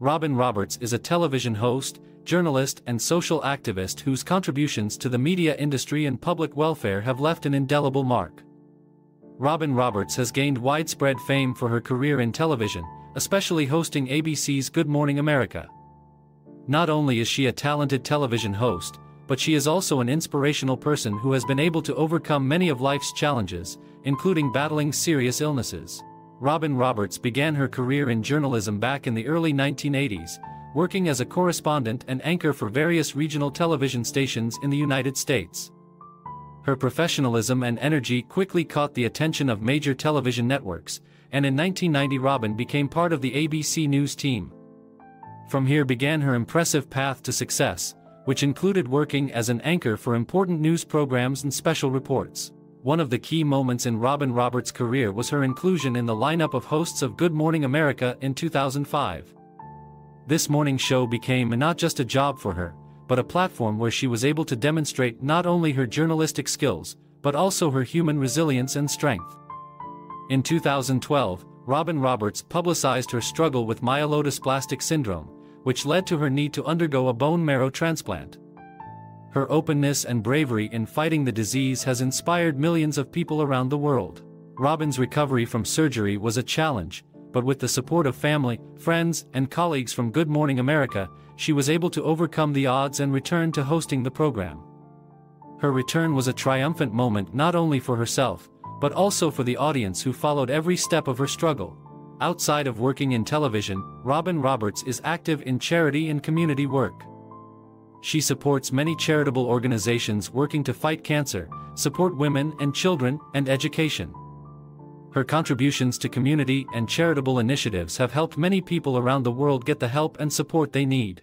Robin Roberts is a television host, journalist and social activist whose contributions to the media industry and public welfare have left an indelible mark. Robin Roberts has gained widespread fame for her career in television, especially hosting ABC's Good Morning America. Not only is she a talented television host, but she is also an inspirational person who has been able to overcome many of life's challenges, including battling serious illnesses. Robin Roberts began her career in journalism back in the early 1980s, working as a correspondent and anchor for various regional television stations in the United States. Her professionalism and energy quickly caught the attention of major television networks, and in 1990 Robin became part of the ABC News team. From here began her impressive path to success, which included working as an anchor for important news programs and special reports. One of the key moments in Robin Roberts' career was her inclusion in the lineup of hosts of Good Morning America in 2005. This morning show became not just a job for her, but a platform where she was able to demonstrate not only her journalistic skills, but also her human resilience and strength. In 2012, Robin Roberts publicized her struggle with myelodysplastic syndrome, which led to her need to undergo a bone marrow transplant. Her openness and bravery in fighting the disease has inspired millions of people around the world. Robin's recovery from surgery was a challenge, but with the support of family, friends, and colleagues from Good Morning America, she was able to overcome the odds and return to hosting the program. Her return was a triumphant moment not only for herself, but also for the audience who followed every step of her struggle. Outside of working in television, Robin Roberts is active in charity and community work. She supports many charitable organizations working to fight cancer, support women and children, and education. Her contributions to community and charitable initiatives have helped many people around the world get the help and support they need.